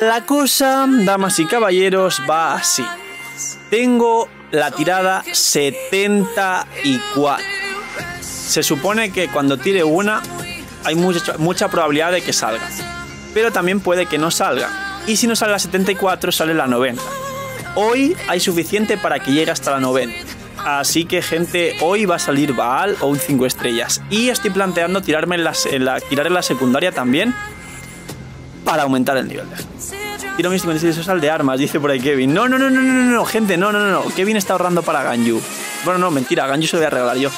La cosa, damas y caballeros, va así. Tengo la tirada 74. Se supone que cuando tire una hay mucha, probabilidad de que salga. Pero también puede que no salga. Y si no sale la 74, sale la 90. Hoy hay suficiente para que llegue hasta la 90. Así que gente, hoy va a salir Baal o un 5 estrellas. Y estoy planteando tirarme en la- tirar en la secundaria también para aumentar el nivel de. Tiro mis 56 sal de armas, dice por ahí Kevin. No, no, no, no, no, no, gente, no, no, no, no. Kevin está ahorrando para Ganyu. Bueno, no, mentira, Ganyu se lo voy a regalar yo.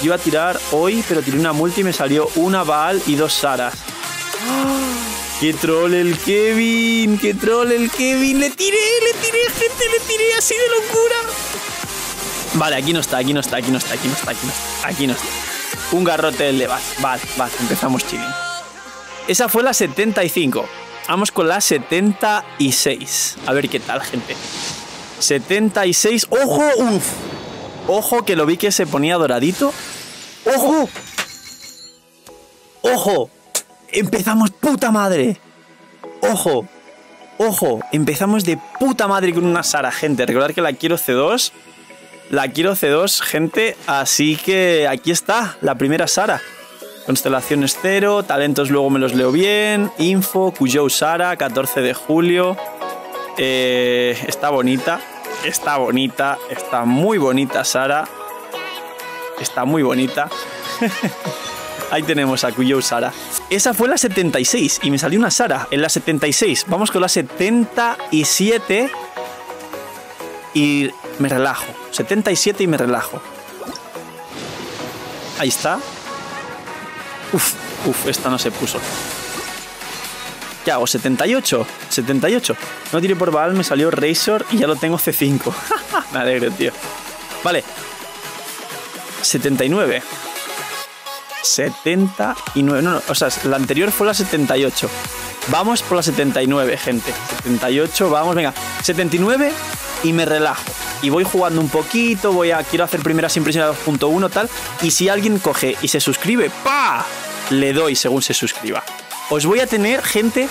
Yo iba a tirar hoy, pero tiré una multi y me salió una Baal y dos Saras. ¡Qué troll el Kevin! ¡Qué troll el Kevin! ¡Le tiré, le tiré, gente! ¡Le tiré así de locura! Vale, aquí no está, aquí no está, aquí no está, aquí no está, aquí no está. Aquí no está. Un garrote del de Vale, vale, vale, empezamos chilling. Esa fue la 75. Vamos con la 76. A ver qué tal, gente. 76. ¡Ojo! ¡Uf! Ojo que lo vi que se ponía doradito. ¡Ojo! ¡Ojo! Empezamos puta madre. ¡Ojo! ¡Ojo! Empezamos de puta madre con una Sara, gente. Recordad que la quiero C2. La quiero C2, gente. Así que aquí está, la primera Sara. Constelaciones cero, talentos luego me los leo bien. Info, Kujou Sara, 14 de julio. Eh, está bonita, está bonita, está muy bonita Sara. Está muy bonita. Ahí tenemos a Kujou Sara. Esa fue la 76 y me salió una Sara en la 76. Vamos con la 77 y me relajo. 77 y me relajo. Ahí está. Uf, uf, esta no se puso. ¿Qué hago? ¿78? ¿78? No tiré por Baal, me salió Razor y ya lo tengo C5. me alegro, tío. Vale. 79. 79. No, no, o sea, la anterior fue la 78. Vamos por la 79, gente. 78, vamos, venga. 79 y me relajo. Y voy jugando un poquito, voy a quiero hacer primeras impresiones 2.1 tal y si alguien coge y se suscribe, pa, le doy según se suscriba. Os voy a tener gente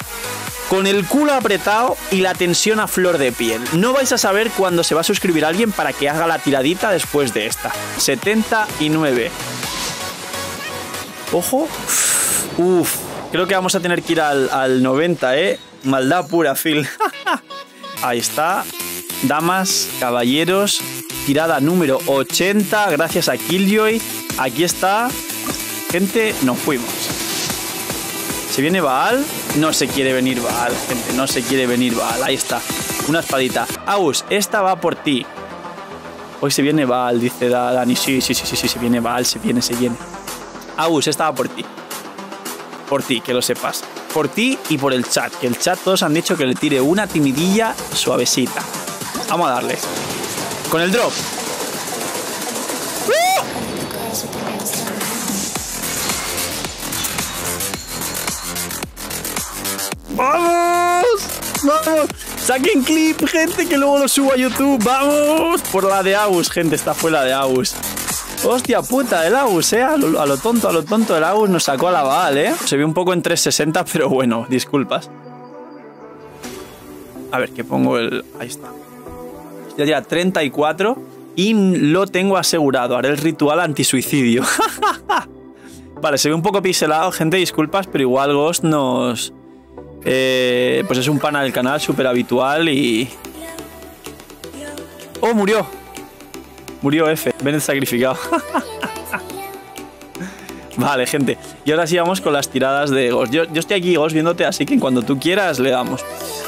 con el culo apretado y la tensión a flor de piel. No vais a saber cuándo se va a suscribir alguien para que haga la tiradita después de esta. 79. Ojo. Uf. Creo que vamos a tener que ir al, al 90, ¿eh? Maldad pura, Phil. Ahí está. Damas, caballeros. Tirada número 80. Gracias a Killjoy. Aquí está. Gente, nos fuimos. Se viene Baal. No se quiere venir Baal, gente. No se quiere venir Baal. Ahí está. Una espadita. Aus, esta va por ti. Hoy se viene Baal, dice Da- Dani. Sí, sí, sí, sí, sí, se viene Baal, se viene, se viene. Aus, esta va por ti. Por ti, que lo sepas. Por ti y por el chat. Que el chat todos han dicho que le tire una timidilla suavecita. Vamos a darle. Con el drop. ¡Vamos! ¡Vamos! Saquen clip, gente, que luego lo subo a YouTube. ¡Vamos! Por la de Agus, gente, esta fue la de Agus. Hostia puta, el Agus, eh. A lo, tonto, a lo tonto, el Agus nos sacó a la Baal, eh. Se ve un poco en 360, pero bueno, disculpas. A ver, que pongo el. Ahí está. Ya ya 34 y lo tengo asegurado. Haré el ritual antisuicidio. vale, se ve un poco pixelado, gente, disculpas, pero igual Ghost nos. eh, pues es un pana del canal súper habitual y. ¡Oh, murió! Murió F, ven sacrificado. vale, gente. Y ahora sí vamos con las tiradas de Ghost. Yo, yo estoy aquí, Ghost, viéndote, así que cuando tú quieras le damos.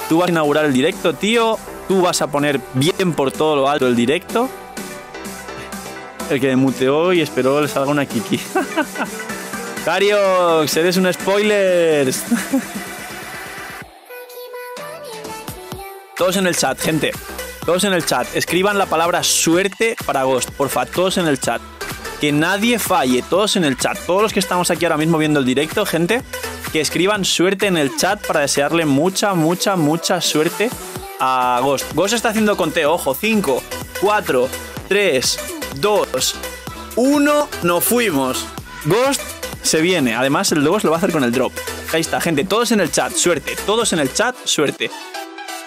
Tú vas a inaugurar el directo, tío. Tú vas a poner bien por todo lo alto el directo. El que muteó y esperó le salga una Kiki. Cariox, eres un spoiler. Todos en el chat, gente. Todos en el chat. Escriban la palabra suerte para Ghost. Porfa, todos en el chat. Que nadie falle. Todos en el chat. Todos los que estamos aquí ahora mismo viendo el directo, gente. Que escriban suerte en el chat para desearle mucha, mucha, mucha suerte a Ghost. Ghost está haciendo conteo. Ojo. 5, 4, 3, 2, 1. No fuimos. Ghost se viene. Además, el Ghost lo va a hacer con el drop. Ahí está, gente. Todos en el chat. Suerte. Todos en el chat. Suerte.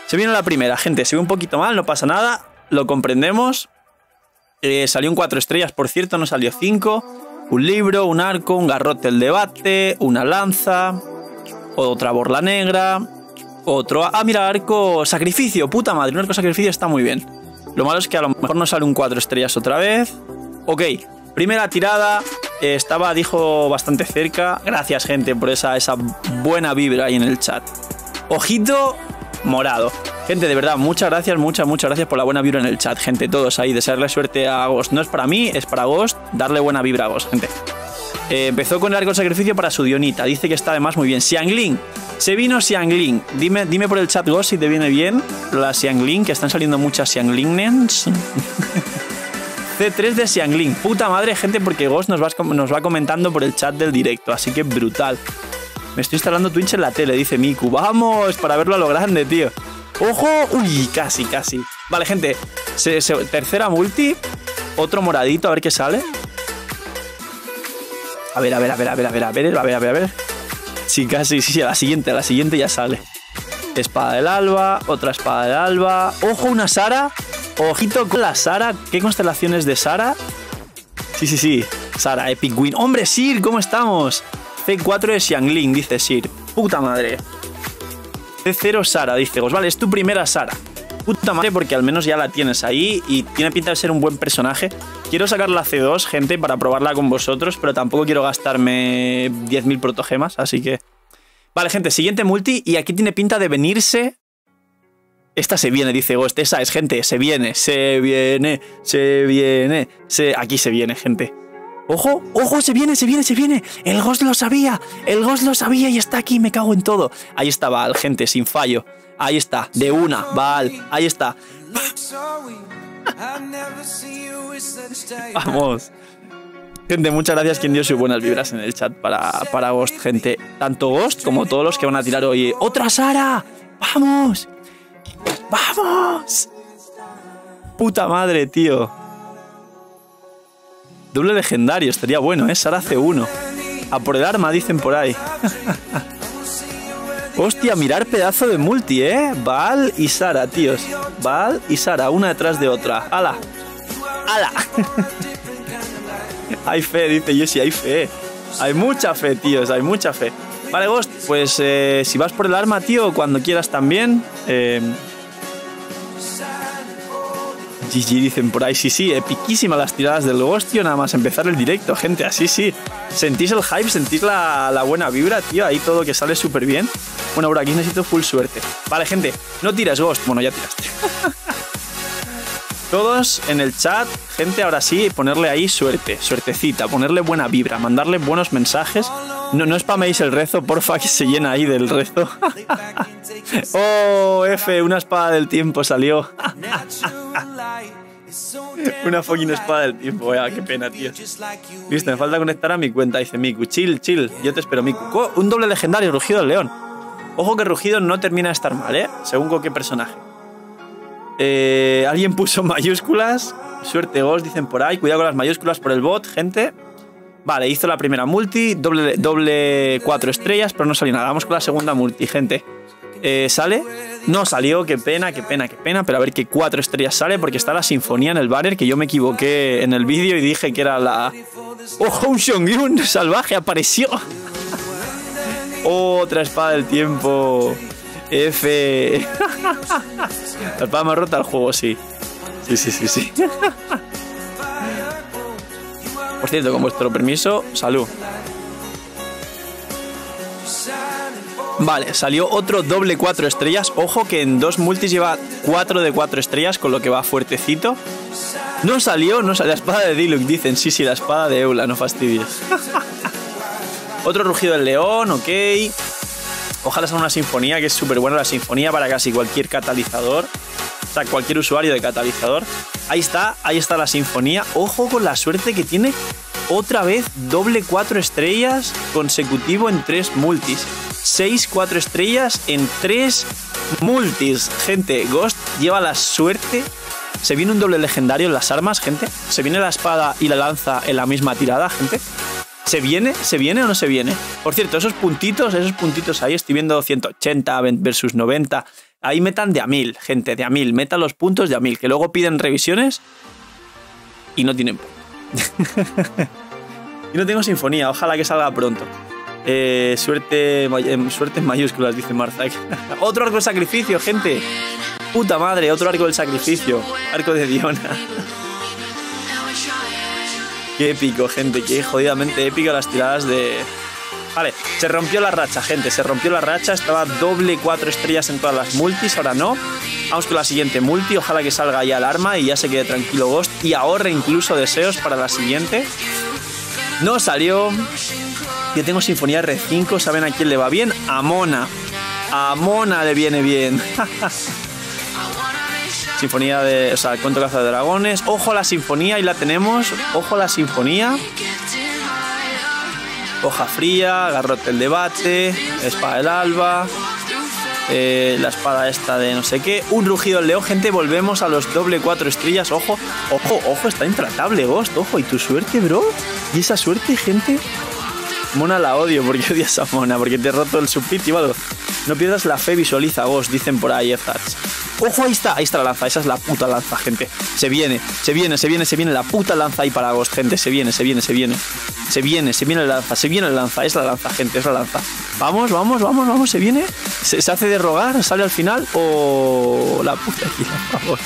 Se viene la primera, gente. Se ve un poquito mal, no pasa nada. Lo comprendemos. Eh, salió un 4 estrellas, por cierto, no salió 5. Un libro, un arco, un garrote el debate, una lanza, otra borla negra, otro... Ah, mira, arco sacrificio, puta madre, un arco sacrificio está muy bien. Lo malo es que a lo mejor no sale un 4 estrellas otra vez. Ok, primera tirada, eh, estaba, dijo, bastante cerca. Gracias, gente, por esa, esa buena vibra ahí en el chat. Ojito morado. Gente, de verdad, muchas gracias, muchas, muchas gracias por la buena vibra en el chat, gente, todos ahí, desearle suerte a Ghost. No es para mí, es para Ghost, darle buena vibra a Ghost, gente. Eh, empezó con el arco sacrificio para su Dionita, dice que está además muy bien. Xiangling, se vino Xiangling. Dime, dime por el chat Ghost si te viene bien la Xiangling, que están saliendo muchas Xianglingnes. C3 de Xiangling. Puta madre, gente, porque Ghost nos va, nos va comentando por el chat del directo, así que brutal. Me estoy instalando Twitch en la tele, dice Miku. Vamos, para verlo a lo grande, tío. ¡Ojo! Uy, casi, casi. Vale, gente. tercera multi. Otro moradito, a ver qué sale. A ver, a ver, a ver, a ver, a ver, a ver, a ver, a ver, a ver. Sí, casi, sí, sí, a la siguiente, a la siguiente ya sale. Espada del alba, otra espada del alba. ¡Ojo, una Sara! Ojito con la Sara. ¿Qué constelaciones de Sara? Sí, sí, sí. Sara, Epic Win. ¡Hombre, Sir! ¿Cómo estamos? C4 de Xiangling, dice Sir. Puta madre. C0 Sara, dice Gos. Vale, es tu primera Sara. Puta madre, porque al menos ya la tienes ahí y tiene pinta de ser un buen personaje. Quiero sacar la C2, gente, para probarla con vosotros, pero tampoco quiero gastarme 10.000 protogemas, así que... Vale, gente, siguiente multi y aquí tiene pinta de venirse... Esta se viene, dice Ghost. Esa es, gente, se viene, se viene, se viene, se... Aquí se viene, gente. ¡Ojo! ¡Ojo! ¡Se viene, se viene, se viene! ¡El Ghost lo sabía! ¡El Ghost lo sabía y está aquí! ¡Me cago en todo! Ahí está Val, gente, sin fallo. Ahí está, de una, Val. Ahí está. Vamos. Gente, muchas gracias quien dio sus buenas vibras en el chat para, para Ghost, gente. Tanto Ghost como todos los que van a tirar hoy. ¡Otra Sara! ¡Vamos! ¡Vamos! Puta madre, tío. Doble legendario, estaría bueno, ¿eh? Sara C1. A por el arma, dicen por ahí. Hostia, mirar pedazo de multi, ¿eh? Val y Sara, tíos. Val y Sara, una detrás de otra. ¡Hala! ¡Hala! hay fe, dice Jesse, hay fe. Hay mucha fe, tíos, hay mucha fe. Vale, Ghost, pues eh, si vas por el arma, tío, cuando quieras también. Eh, GG dicen por ahí, sí, sí, epiquísimas las tiradas del Ghost, tío, nada más empezar el directo, gente, así sí. Sentís el hype, sentís la, buena vibra, tío, ahí todo que sale súper bien. Bueno, por aquí necesito full suerte. Vale, gente, no tiras Ghost, bueno, ya tiraste. Todos en el chat, gente, ahora sí, ponerle ahí suerte, suertecita, ponerle buena vibra, mandarle buenos mensajes. No, no spaméis el rezo, porfa, que se llena ahí del rezo. oh, F, una espada del tiempo salió. Una fucking espada del tiempo, eh, qué pena, tío. Listo, me falta conectar a mi cuenta, dice Miku. Chill, chill, yo te espero, Miku. Un doble legendario, Rugido del León. Ojo que Rugido no termina de estar mal, ¿eh? Según con qué personaje. Eh, Alguien puso mayúsculas. Suerte, Ghost, dicen por ahí. Cuidado con las mayúsculas por el bot, gente. Vale, hizo la primera multi, doble, doble cuatro estrellas, pero no salió nada. Vamos con la segunda multi, gente. Eh, ¿Sale? No salió, qué pena, qué pena, qué pena. Pero a ver qué cuatro estrellas sale, porque está la sinfonía en el banner, que yo me equivoqué en el vídeo y dije que era la... ¡Ojo, un Shongyun salvaje apareció! Otra espada del tiempo. F. La espada más rota al juego, sí. Sí, sí, sí, sí. Por cierto, con vuestro permiso, salud. Vale, salió otro doble 4 estrellas. Ojo que en dos multis lleva 4 de 4 estrellas, con lo que va fuertecito. No salió, no salió la espada de Diluc, dicen. Sí, sí, la espada de Eula, no fastidies. otro rugido del león, ok. Ojalá sea una sinfonía, que es súper buena la sinfonía para casi cualquier catalizador. O sea, cualquier usuario de catalizador. Ahí está, ahí está la sinfonía. Ojo con la suerte que tiene otra vez doble 4 estrellas consecutivo en 3 multis. 6 4 estrellas en 3 multis. Gente, Ghost lleva la suerte. Se viene un doble legendario en las armas, gente. Se viene la espada y la lanza en la misma tirada, gente. ¿Se viene? ¿Se viene o no se viene? Por cierto, esos puntitos, esos puntitos ahí, estoy viendo 180 versus 90. Ahí metan de a mil, gente, de a mil. Metan los puntos de a mil, que luego piden revisiones y no tienen y no tengo sinfonía, ojalá que salga pronto. Eh, suerte, suerte en mayúsculas, dice Marza. otro arco de sacrificio, gente. Puta madre, otro arco del sacrificio. Arco de Diona. Qué épico, gente. Qué jodidamente épico las tiradas de... Vale, se rompió la racha, gente. Se rompió la racha. Estaba doble cuatro estrellas en todas las multis. Ahora no. Vamos con la siguiente multi. Ojalá que salga ya el arma y ya se quede tranquilo Ghost. Y ahorre incluso deseos para la siguiente. No salió. Yo tengo Sinfonía R5. ¿Saben a quién le va bien? A Mona. A Mona le viene bien. Sinfonía de. O sea, cuento caza de dragones. Ojo a la sinfonía, y la tenemos. Ojo a la sinfonía. Hoja fría, garrote el debate, espada del alba, eh, la espada esta de no sé qué, un rugido del león, gente, volvemos a los doble cuatro estrellas, ojo, ojo, ojo, está intratable Ghost, ojo, y tu suerte, bro, y esa suerte, gente, Mona la odio porque odias a Mona, porque te he roto el subpit y No pierdas la fe, visualiza vos, dicen por ahí Eftats. Ojo, ahí está, ahí está la lanza, esa es la puta lanza, gente. Se viene, se viene, se viene, se viene la puta lanza ahí para Ghost, gente. Se viene, se viene, se viene. Se viene, se viene la lanza, se viene la lanza, es la lanza, gente, es la lanza. Vamos, vamos, vamos, vamos, se viene. Se, hace de rogar, sale al final o la puta aquí, por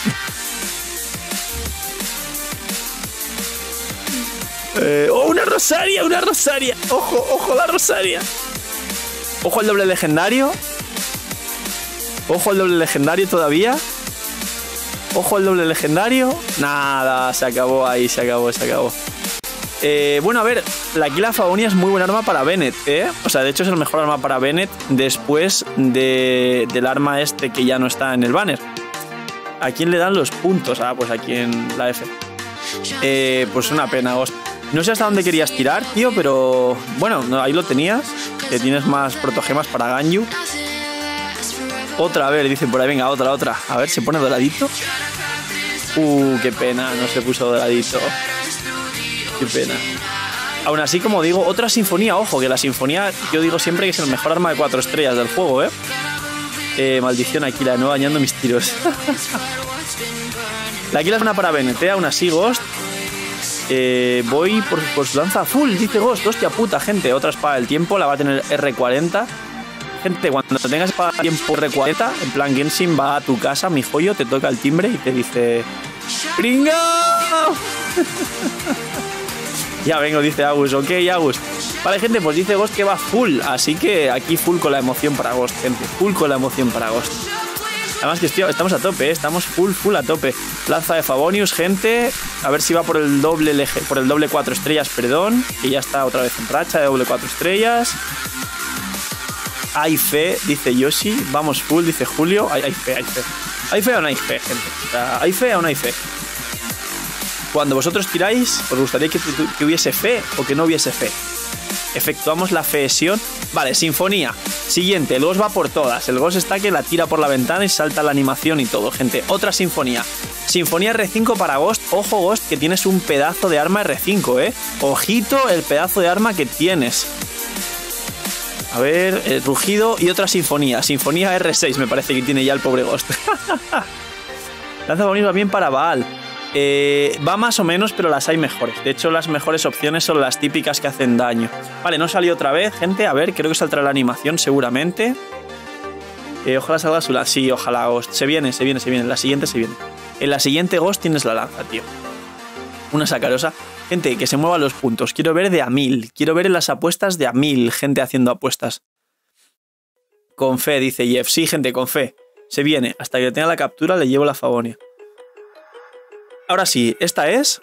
Eh, ¡Oh, rosaria! ¡Una rosaria! ¡Ojo, ojo la rosaria! Ojo el doble legendario. Ojo el doble legendario todavía. Ojo el doble legendario. Nada, se acabó ahí, se acabó, se acabó. Eh, bueno, a ver, la Aquila Favonia es muy buena arma para Bennett, ¿eh? O sea, de hecho es el mejor arma para Bennett después del arma este que ya no está en el banner. ¿A quién le dan los puntos? Ah, pues aquí en la F. Eh, pues una pena, No sé hasta dónde querías tirar, tío, pero bueno, ahí lo tenías. Que tienes más protogemas para Ganyu. Otra, a ver, dicen por ahí, venga, otra, otra. A ver, ¿se pone doradito? Uh, qué pena, no se puso doradito. Qué pena. Aún así, como digo, otra sinfonía, ojo, que la sinfonía yo digo siempre que es el mejor arma de cuatro estrellas del juego, ¿eh? eh maldición Aquila, no dañando mis tiros. la Aquila es una para BNT, aún así, Ghost. Eh, voy por, por, su lanza full, dice Ghost. Hostia puta, gente. Otra espada del tiempo, la va a tener R40. Gente, cuando tengas para tiempo recuareta, en plan Genshin va a tu casa, mi joyo, te toca el timbre y te dice ¡Pringa! ya vengo, dice Agus. Ok, Agus. Vale, gente, pues dice Ghost que va full. Así que aquí full con la emoción para Ghost, gente. Full con la emoción para Ghost. Además que estamos a tope, ¿eh? estamos full, full a tope. Lanza de Favonius, gente. A ver si va por el doble por el doble 4 estrellas, perdón. Que ya está otra vez en racha de doble 4 estrellas. Hay fe, dice Yoshi. Vamos full, dice Julio. Hay, fe, hay fe. ¿Hay fe o no hay fe, gente? ¿Hay fe o no hay fe? Cuando vosotros tiráis, ¿os gustaría que, hubiese fe o que no hubiese fe? Efectuamos la fesión. Vale, sinfonía. Siguiente, el Ghost va por todas. El Ghost está que la tira por la ventana y salta la animación y todo, gente. Otra sinfonía. Sinfonía R5 para Ghost. Ojo, Ghost, que tienes un pedazo de arma R5, ¿eh? Ojito el pedazo de arma que tienes. A ver, el rugido y otra sinfonía. Sinfonía R6 me parece que tiene ya el pobre Ghost. Lanza va bien para Baal. Eh, va más o menos, pero las hay mejores. De hecho, las mejores opciones son las típicas que hacen daño. Vale, no salió otra vez, gente. A ver, creo que saldrá la animación seguramente. Eh, ojalá salga su lanza. Sí, ojalá Ghost. Se viene, se viene, se viene. La siguiente se viene. En la siguiente Ghost tienes la lanza, tío. Una sacarosa. Gente, que se muevan los puntos. Quiero ver de a mil. Quiero ver en las apuestas de a mil gente haciendo apuestas. Con fe, dice Jeff. Sí, gente, con fe. Se viene. Hasta que tenga la captura le llevo la Favonia. Ahora sí, esta es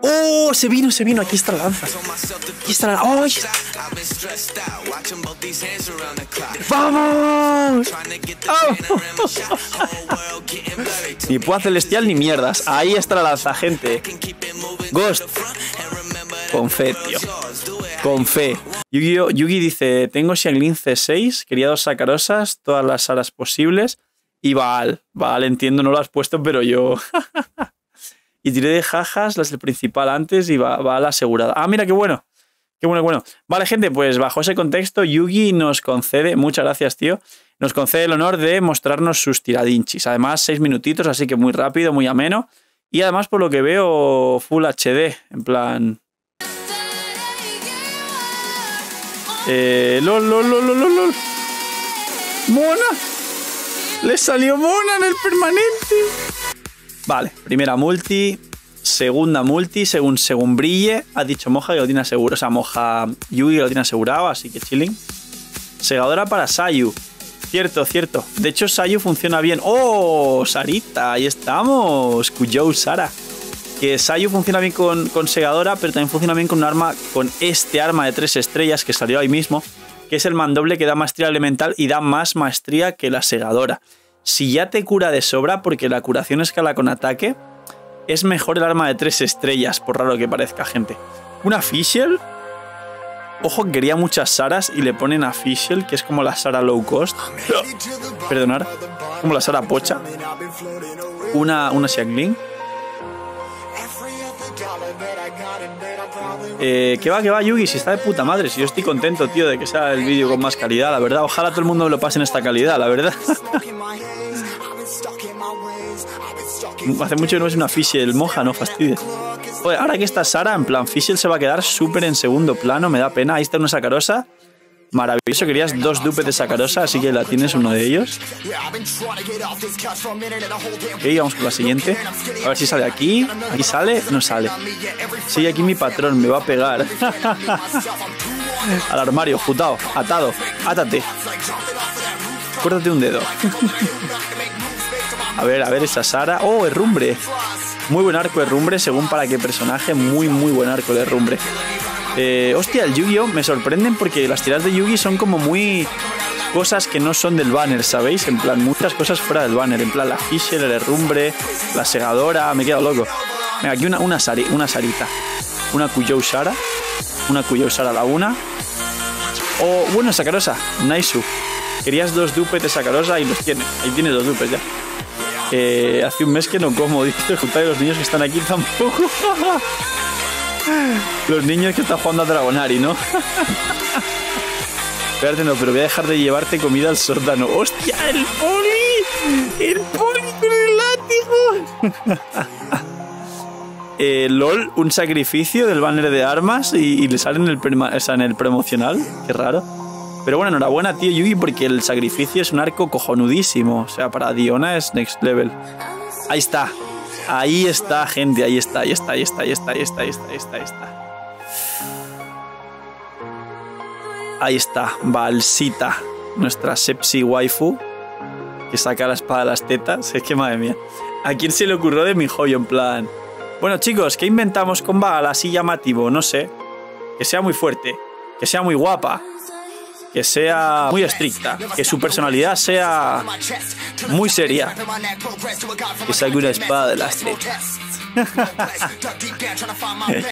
¡Oh! Se vino, se vino. Aquí está la lanza. Aquí está la ¡Oh! ¡Vamos! ¡Oh! ni pua celestial ni mierdas. Ahí está la lanza, gente. Ghost. Con fe, tío. Con fe. Yugi, dice: Tengo Xianglin C6, quería dos sacarosas, todas las alas posibles. Y Val, Val, entiendo, no lo has puesto, pero yo. Y tiré de jajas las del principal antes y la asegurada. Ah, mira qué bueno. Qué bueno, qué bueno. Vale, gente, pues bajo ese contexto, Yugi nos concede, muchas gracias, tío, nos concede el honor de mostrarnos sus tiradinchis. Además, seis minutitos, así que muy rápido, muy ameno. Y además, por lo que veo, Full HD, en plan... Eh, lol, lol, lol, lol, lol. ¡Mona! ¡Le salió mona en el permanente! Vale, primera multi, segunda multi, según, según brille, ha dicho Moja que lo tiene asegurado, o sea, Moja Yugi lo tiene asegurado, así que chilling. Segadora para Sayu. Cierto, cierto. De hecho, Sayu funciona bien. ¡Oh! Sarita, ahí estamos. Kujou Sara. Que Sayu funciona bien con, con segadora, pero también funciona bien con un arma, con este arma de tres estrellas que salió ahí mismo, que es el mandoble que da maestría elemental y da más maestría que la segadora. Si ya te cura de sobra, porque la curación escala con ataque, es mejor el arma de tres estrellas, por raro que parezca, gente. Una Fischl. Ojo, quería muchas Saras y le ponen a Fischl, que es como la Sara low cost. Perdonar. Como la Sara pocha. Una, una Xiangling. Eh, que va, que va, Yugi, si está de puta madre. Si yo estoy contento, tío, de que sea el vídeo con más calidad, la verdad. Ojalá todo el mundo lo pase en esta calidad, la verdad. Hace mucho que no es una Fischl moja, no fastidies. Oye, ahora que está Sara, en plan, Fischl se va a quedar súper en segundo plano, me da pena. Ahí está una sacarosa. Maravilloso, querías dos dupes de sacarosa, así que la tienes uno de ellos. Ok, vamos con la siguiente. A ver si sale aquí. Aquí sale, no sale. Sigue aquí mi patrón, me va a pegar. Al armario, jutado, atado, átate. Córtate un dedo. A ver, a ver esa Sara. ¡Oh, herrumbre! Muy buen arco herrumbre, según para qué personaje. Muy, muy buen arco de herrumbre. Eh, hostia, el Yu-Gi-Oh! me sorprenden porque las tiradas de Yugi son como muy cosas que no son del banner, ¿sabéis? En plan, muchas cosas fuera del banner. En plan, la Fisher, el herrumbre, la segadora. Me he quedado loco. Venga, aquí una, una, sari, una Sarita. Una Kuyou Sara. Una Kuyou Sara la una. O, bueno, Sacarosa. Naisu. Querías dos dupes de Sacarosa y los tienes. Ahí tienes dos dupes ya. Eh, hace un mes que no como, dice, juntar los niños que están aquí tampoco. los niños que están jugando a Dragonari, ¿no? Espérate, no, pero voy a dejar de llevarte comida al sótano. ¡Hostia, el poli! ¡El poli con el látigo! eh, LOL, un sacrificio del banner de armas y, le sale en el, en el promocional. Qué raro. Pero bueno, enhorabuena, tío Yugi, porque el sacrificio es un arco cojonudísimo. O sea, para Diona es next level. Ahí está. Ahí está, gente. Ahí está, ahí está, ahí está, ahí está, ahí está, ahí está, ahí está. Ahí está. Ahí está, Balsita, nuestra sepsi waifu, que saca la espada de las tetas. Es que madre mía. ¿A quién se le ocurrió de mi joyo en plan? Bueno, chicos, ¿qué inventamos con Val así llamativo? No sé. Que sea muy fuerte, que sea muy guapa, que sea muy estricta, que su personalidad sea muy seria, que saque una espada de las tetas.